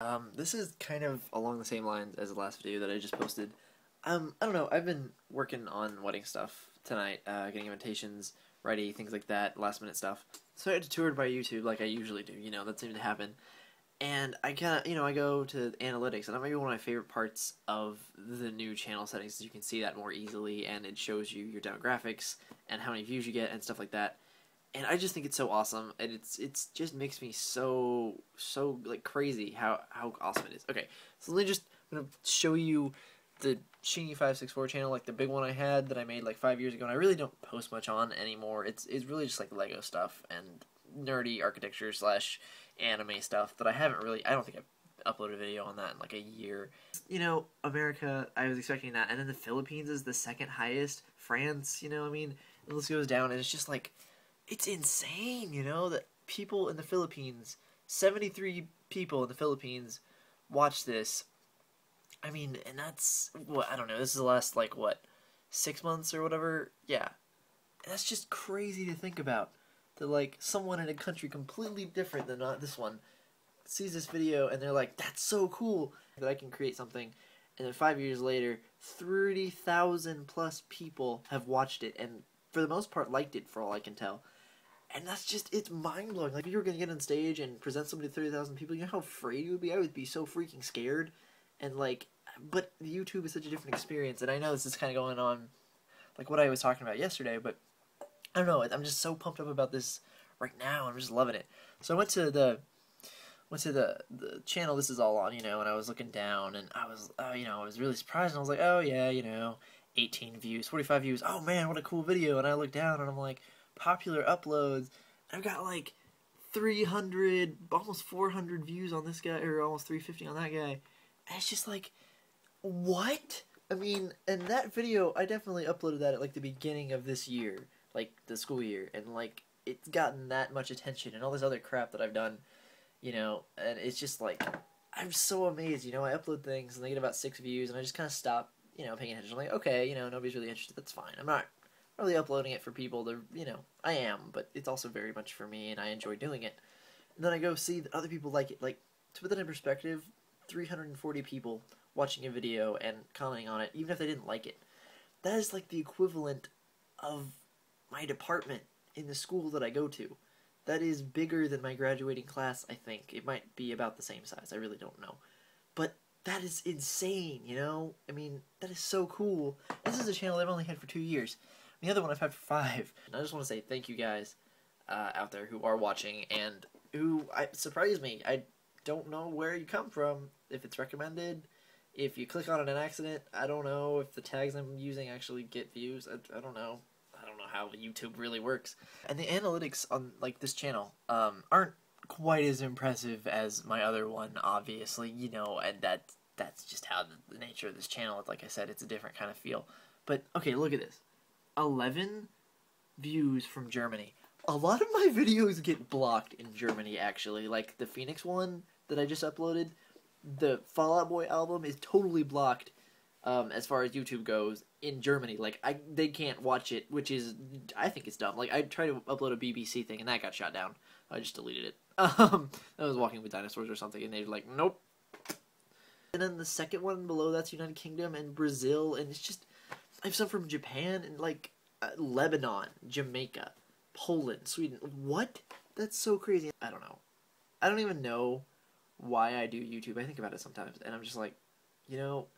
Um, this is kind of along the same lines as the last video that I just posted. Um, I don't know, I've been working on wedding stuff tonight, uh, getting invitations ready, things like that, last minute stuff. So I to tour by YouTube like I usually do, you know, that seemed to happen. And I kind of, you know, I go to analytics, and that might be one of my favorite parts of the new channel settings. Is you can see that more easily, and it shows you your demographics and how many views you get and stuff like that and I just think it's so awesome, and it's it's just makes me so so like crazy how how awesome it is. Okay, so let me just I'm gonna show you the Shini five six four channel, like the big one I had that I made like five years ago, and I really don't post much on anymore. It's it's really just like Lego stuff and nerdy architecture slash anime stuff that I haven't really. I don't think I've uploaded a video on that in like a year. You know, America, I was expecting that, and then the Philippines is the second highest. France, you know, I mean, the list goes down, and it's just like it's insane, you know, that people in the Philippines, 73 people in the Philippines watch this. I mean, and that's what I don't know. This is the last like what, 6 months or whatever. Yeah. that's just crazy to think about. That like someone in a country completely different than not this one sees this video and they're like, "That's so cool that I can create something." And then 5 years later, 30,000 plus people have watched it and for the most part liked it for all I can tell and that's just it's mind blowing. Like if you were gonna get on stage and present somebody to thirty thousand people, you know how afraid you would be. I would be so freaking scared, and like, but YouTube is such a different experience. And I know this is kind of going on, like what I was talking about yesterday, but I don't know. I'm just so pumped up about this right now. I'm just loving it. So I went to the went to the the channel this is all on, you know, and I was looking down and I was, uh, you know, I was really surprised and I was like, oh yeah, you know, 18 views, 45 views. Oh man, what a cool video! And I looked down and I'm like popular uploads. I've got like 300, almost 400 views on this guy, or almost 350 on that guy. And it's just like, what? I mean, and that video, I definitely uploaded that at like the beginning of this year, like the school year, and like it's gotten that much attention and all this other crap that I've done, you know, and it's just like, I'm so amazed, you know, I upload things and they get about six views and I just kind of stop, you know, paying attention. I'm like, okay, you know, nobody's really interested, that's fine. I'm not really uploading it for people to, you know, I am, but it's also very much for me and I enjoy doing it. And then I go see other people like it. Like, to put that in perspective, 340 people watching a video and commenting on it, even if they didn't like it. That is like the equivalent of my department in the school that I go to. That is bigger than my graduating class, I think. It might be about the same size, I really don't know. But that is insane, you know? I mean, that is so cool. This is a channel I've only had for two years. The other one I've had for five. And I just want to say thank you guys uh, out there who are watching and who I, surprised me. I don't know where you come from, if it's recommended, if you click on it in accident. I don't know if the tags I'm using actually get views. I, I don't know. I don't know how YouTube really works. And the analytics on like this channel um, aren't quite as impressive as my other one, obviously. You know, and that that's just how the, the nature of this channel. Like I said, it's a different kind of feel. But okay, look at this. 11 views from Germany. A lot of my videos get blocked in Germany, actually. Like the Phoenix one that I just uploaded, the Fall Out Boy album is totally blocked um, as far as YouTube goes in Germany. Like I, they can't watch it, which is I think it's dumb. Like I tried to upload a BBC thing and that got shot down. I just deleted it. Um, I was walking with dinosaurs or something, and they're like, nope. And then the second one below that's United Kingdom and Brazil, and it's just I have some from Japan and like uh, Lebanon, Jamaica, Poland, Sweden. What? That's so crazy. I don't know. I don't even know why I do YouTube. I think about it sometimes, and I'm just like, you know,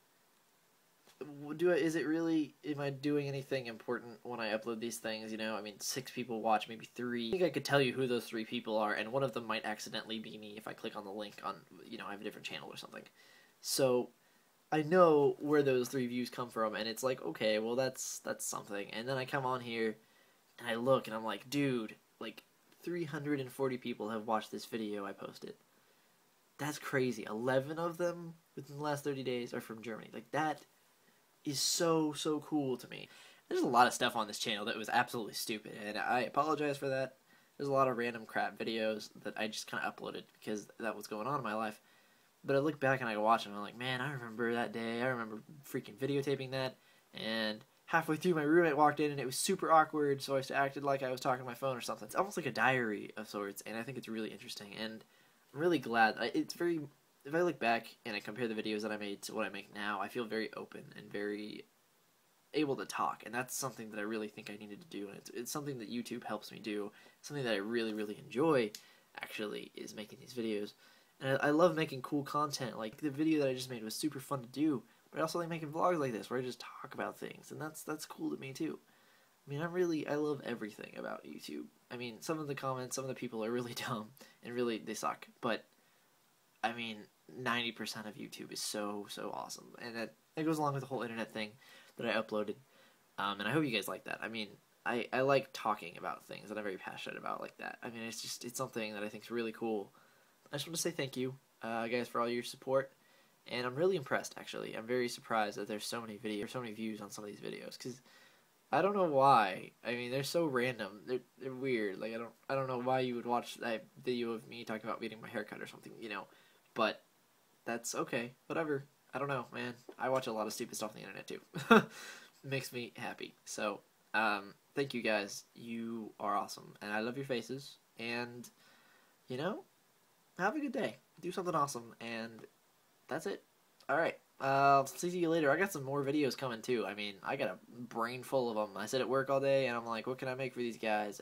do I, is it really? Am I doing anything important when I upload these things? You know, I mean, six people watch, maybe three. I think I could tell you who those three people are, and one of them might accidentally be me if I click on the link on, you know, I have a different channel or something. So I know where those three views come from, and it's like, okay, well that's that's something. And then I come on here, and I look, and I'm like, dude, like 340 people have watched this video I posted. That's crazy. 11 of them within the last 30 days are from Germany. Like that is so so cool to me. There's a lot of stuff on this channel that was absolutely stupid, and I apologize for that. There's a lot of random crap videos that I just kind of uploaded because that was going on in my life. But I look back and I go watch them and I'm like, man, I remember that day. I remember freaking videotaping that. And halfway through, my roommate walked in and it was super awkward. So I acted like I was talking to my phone or something. It's almost like a diary of sorts, and I think it's really interesting. And I'm really glad. It's very if I look back and I compare the videos that I made to what I make now, I feel very open and very able to talk, and that's something that I really think I needed to do, and it's, it's something that YouTube helps me do. Something that I really, really enjoy, actually, is making these videos. And I, I love making cool content. Like the video that I just made was super fun to do, but I also like making vlogs like this where I just talk about things, and that's that's cool to me too. I mean, I'm really I love everything about YouTube. I mean, some of the comments, some of the people are really dumb and really they suck, but I mean, 90% of YouTube is so so awesome, and that that goes along with the whole internet thing that I uploaded. Um, and I hope you guys like that. I mean, I, I like talking about things that I'm very passionate about like that. I mean, it's just it's something that I think is really cool. I just want to say thank you, uh, guys, for all your support. And I'm really impressed, actually. I'm very surprised that there's so many videos, so many views on some of these videos, because I don't know why. I mean, they're so random. They're they're weird. Like I don't I don't know why you would watch that video of me talking about getting my haircut or something, you know. But that's okay. Whatever. I don't know, man. I watch a lot of stupid stuff on the internet too. Makes me happy. So, um, thank you guys. You are awesome, and I love your faces. And you know, have a good day. Do something awesome, and that's it. All right. Uh, I'll see you later. I got some more videos coming too. I mean, I got a brain full of them. I sit at work all day, and I'm like, what can I make for these guys?